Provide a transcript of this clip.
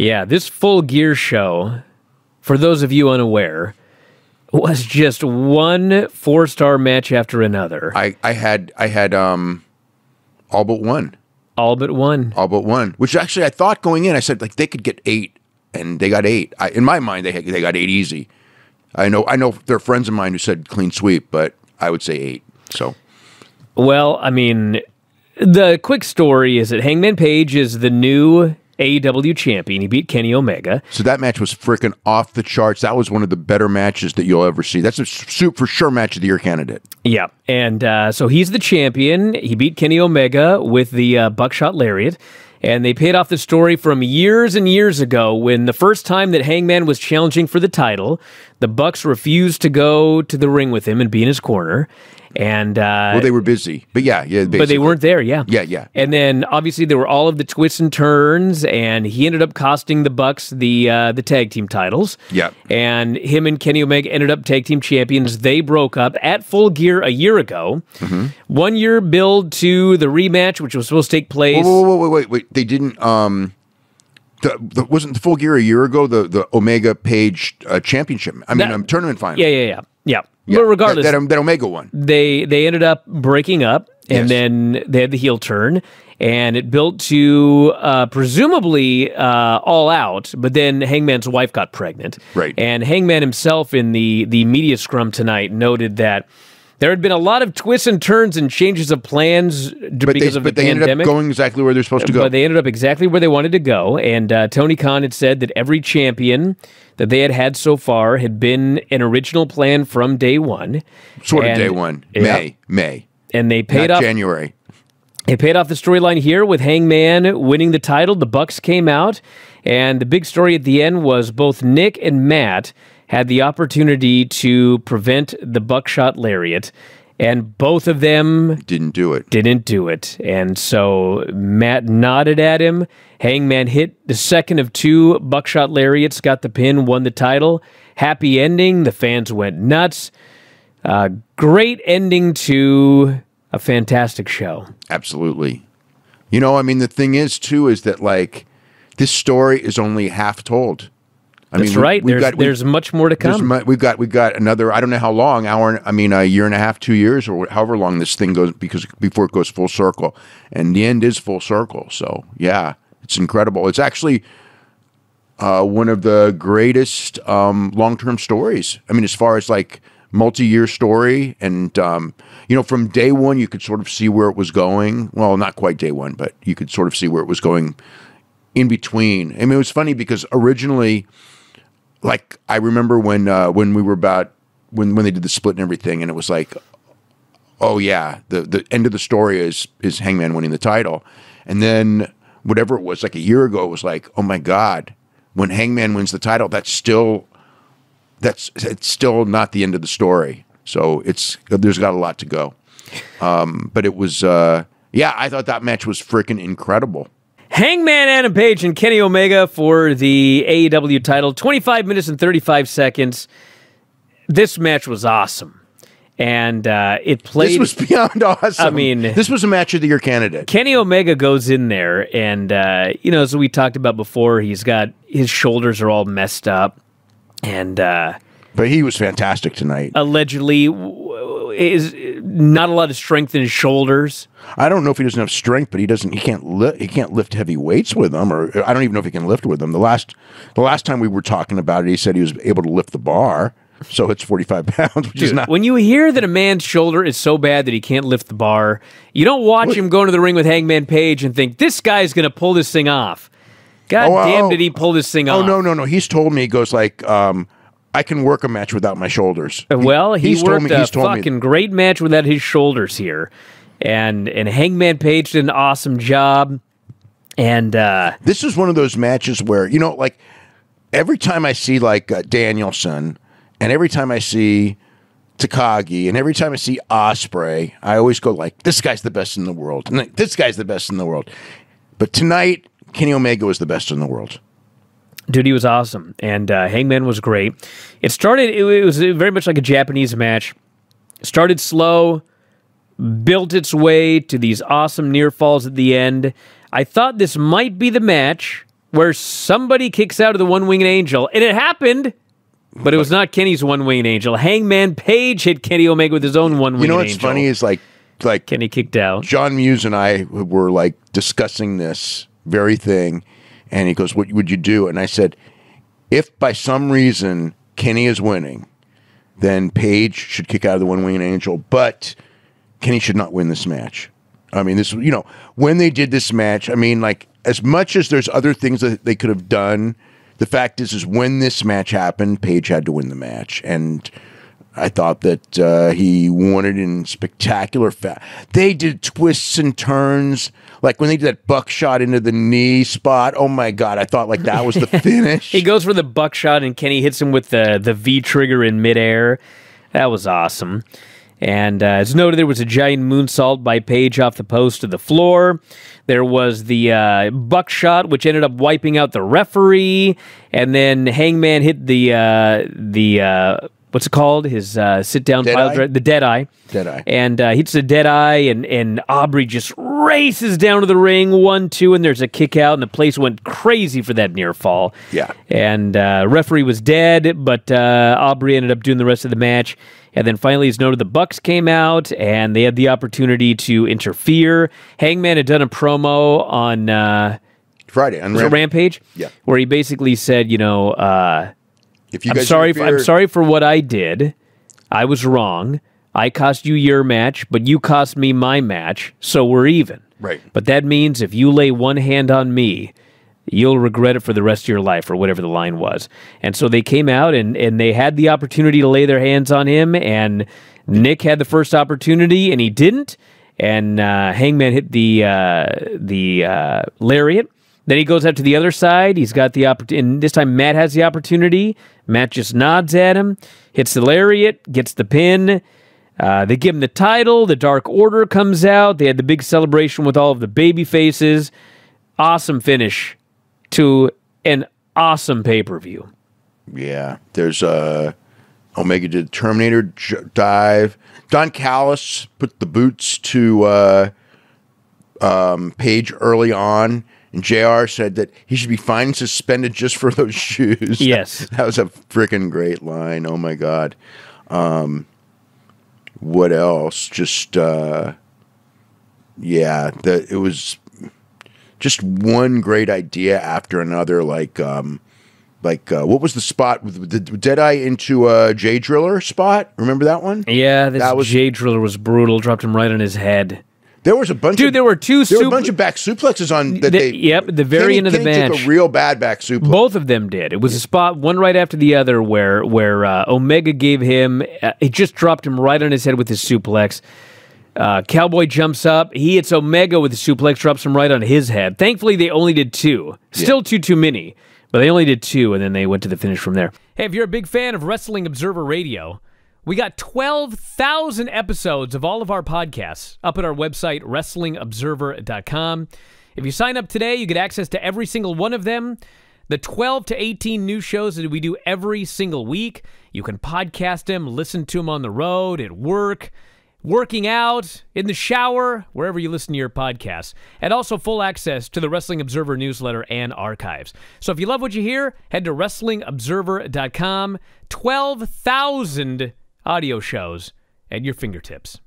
Yeah, this full gear show, for those of you unaware, was just one four star match after another. I, I had I had um all but one. All but one. All but one. Which actually I thought going in, I said like they could get eight, and they got eight. I, in my mind, they they got eight easy. I know I know there are friends of mine who said clean sweep, but I would say eight. So Well, I mean, the quick story is that Hangman Page is the new AEW champion. He beat Kenny Omega. so that match was freaking off the charts. That was one of the better matches that you'll ever see. That's a su- for sure match of the year candidate. Yeah, and uh, so he's the champion. He beat Kenny Omega with the uh, buckshot lariat, and they paid off the story from years and years ago when the first time that Hangman was challenging for the title, the Bucks refused to go to the ring with him and be in his corner, and uh, Well, they were busy, but yeah, yeah. but they weren't there. Yeah, Yeah, yeah. And then obviously there were all of the twists and turns, and he ended up costing the Bucks the uh, the tag team titles. Yep. And him and Kenny Omega ended up tag team champions. They broke up at Full Gear a year ago. Mm-hmm. One year build to the rematch, which was supposed to take place. Wait, wait, wait, wait, wait. They didn't. Um, the, the, wasn't the full gear a year ago the the Omega Page uh, Championship? I mean, That- um, tournament final. Yeah, yeah, yeah, yeah. Yeah, But regardless, that, that, that Omega one. they they ended up breaking up and Yes. then they had the heel turn and it built to uh, presumably uh, all out but then hangman's wife got pregnant Right. and hangman himself in the the media scrum tonight noted that there had been a lot of twists and turns and changes of plans But because they, of but the they ended pandemic up going exactly where they're supposed to go. but they ended up exactly where they wanted to go. And uh, Tony Khan had said that every champion that they had had so far had been an original plan from day one. sort of and- day one, Yeah. May, May, And they paid not off. January. They paid off the storyline here with Hangman winning the title. The Bucks came out, and the big story at the end was both Nick and Matt had the opportunity to prevent the buckshot lariat, and both of them Didn't do it. didn't do it. And so Matt nodded at him. Hangman hit the second of two buckshot lariats, got the pin, won the title. Happy ending. The fans went nuts. Uh, great ending to a fantastic show. Absolutely. You know, I mean, the thing is too is that like this story is only half told. I That's mean, we- right. we've There's got- we- there's much more to come. mu- we've got we've got another I don't know how long hour I mean a year and a half two years or however long this thing goes because before it goes full circle. And the end is full circle. So yeah it's incredible. It's actually uh, one of the greatest um, long term stories. I mean as far as like multi year story and um, you know from day one you could sort of see where it was going. Well not quite day one but you could sort of see where it was going in between. I mean it was funny because originally like I remember when uh, when we were about when when they did the split and everything, and it was like, oh yeah, the the end of the story is is Hangman winning the title, and then whatever it was like a year ago, it was like, oh my god, when Hangman wins the title, that's still that's it's still not the end of the story. So it's there's got a lot to go, um, but it was uh, yeah, I thought that match was freaking incredible. Hangman Adam Page and Kenny Omega for the AEW title. 25 minutes and 35 seconds. This match was awesome. And uh, it played. This was beyond awesome. I mean- this was a match of the year candidate. Kenny Omega goes in there, and uh, you know, as we talked about before, he's got his shoulders are all messed up, and uh, But he was fantastic tonight. allegedly is not a lot of strength in his shoulders. I don't know if he doesn't have strength, but he doesn't. He can't. Li- he can't lift heavy weights with them, or I don't even know if he can lift with them. The last, the last time we were talking about it, he said he was able to lift the bar, so it's forty five pounds, which is not. When you hear that a man's shoulder is so bad that he can't lift the bar, you don't watch him go into the ring with Hangman Page and think this guy's going to pull this thing off. God Oh, damn, oh, did he pull this thing Oh off? no, no, no. He's told me he goes like, um, I can work a match without my shoulders. Well, he he's told worked me- a he's told me- fucking great match without his shoulders here, and and Hangman Page did an awesome job. And uh, this is one of those matches where you know, like every time I see like uh, Danielson, and every time I see Takagi, and every time I see Ospreay, I always go like, "This guy's the best in the world," and like, this guy's the best in the world. But tonight, Kenny Omega was the best in the world. Dude, he was awesome, and uh, Hangman was great. It started; it, it was very much like a Japanese match. Started slow, built its way to these awesome near falls at the end. I thought this might be the match where somebody kicks out of the one winged angel, and it happened. But it was not Kenny's one winged angel. Hangman Page hit Kenny Omega with his own one winged angel. You know what's funny is like like Kenny kicked out. John Muse and I were like discussing this very thing, and he goes, "What would you do?" And I said, "If by some reason Kenny is winning, then Page should kick out of the One Winged Angel, but Kenny should not win this match." I mean, this you know when they did this match. I mean, like as much as there's other things that they could have done, the fact is, is when this match happened, Page had to win the match, and I thought that uh, he won it in spectacular fashion. They did twists and turns, like when they did that buckshot into the knee spot. Oh my god! I thought like that was the finish. He goes for the buckshot, and Kenny hits him with the the V trigger in midair. That was awesome. And uh, as noted, there was a giant moonsault by Page off the post to the floor. There was the uh, buckshot, which ended up wiping out the referee, and then Hangman hit the uh, the uh, what's it called? His uh, sit down Dead pile driver, the dead eye. Dead eye. And uh, hits the dead eye, and and Aubrey just races down to the ring, one two, and there's a kick out, and the place went crazy for that near fall. Yeah. And uh, referee was dead, but uh, Aubrey ended up doing the rest of the match. And then finally, as noted, the Bucks came out and they had the opportunity to interfere. Hangman had done a promo on uh, Friday on Ramp- Rampage, Yeah. where he basically said, you know, uh, If you I'm guys sorry. For, I'm sorry for what I did. I was wrong. I cost you your match, but you cost me my match, so we're even. Right. But that means if you lay one hand on me, you'll regret it for the rest of your life, or whatever the line was. And so they came out and, and they had the opportunity to lay their hands on him, and Nick had the first opportunity, and he didn't. And uh, Hangman hit the uh, the uh, lariat. Then he goes out to the other side. He's got the opportunity. And this time, Matt has the opportunity. Matt just nods at him, hits the lariat, gets the pin. Uh, they give him the title. The Dark Order comes out. They had the big celebration with all of the baby faces. Awesome finish to an awesome pay per view. Yeah, there's uh, Omega did Terminator j- dive. Don Callis put the boots to uh, um, Page early on, and Jr. said that he should be fined and suspended just for those shoes. Yes. that was a freaking great line. Oh my god. Um, what else? Just uh, yeah, the it was just one great idea after another. Like um, like uh, what was the spot with the Deadeye into a Jay Driller spot? Remember that one? Yeah, this That was- Jay Driller was brutal. Dropped him right on his head. There was a bunch. Dude, of, there were two There were a bunch of back suplexes on that The- they. yep, the very Kenny- end of the Kenny match. took a real bad back suplex. Both of them did. It was a spot one right after the other where where uh, Omega gave him. Uh, it just dropped him right on his head with his suplex. Uh, Cowboy jumps up. He hits Omega with the suplex, drops him right on his head. Thankfully, they only did two. Still two too many, but they only did two, and then they went to the finish from there. Hey, if you're a big fan of Wrestling Observer Radio, we got 12,000 episodes of all of our podcasts up at our website, WrestlingObserver.com. If you sign up today, you get access to every single one of them. The 12 to 18 new shows that we do every single week. You can podcast them, listen to them on the road, at work, working out, in the shower, wherever you listen to your podcasts. And also full access to the Wrestling Observer newsletter and archives. So if you love what you hear, head to WrestlingObserver.com. 12,000 audio shows at your fingertips.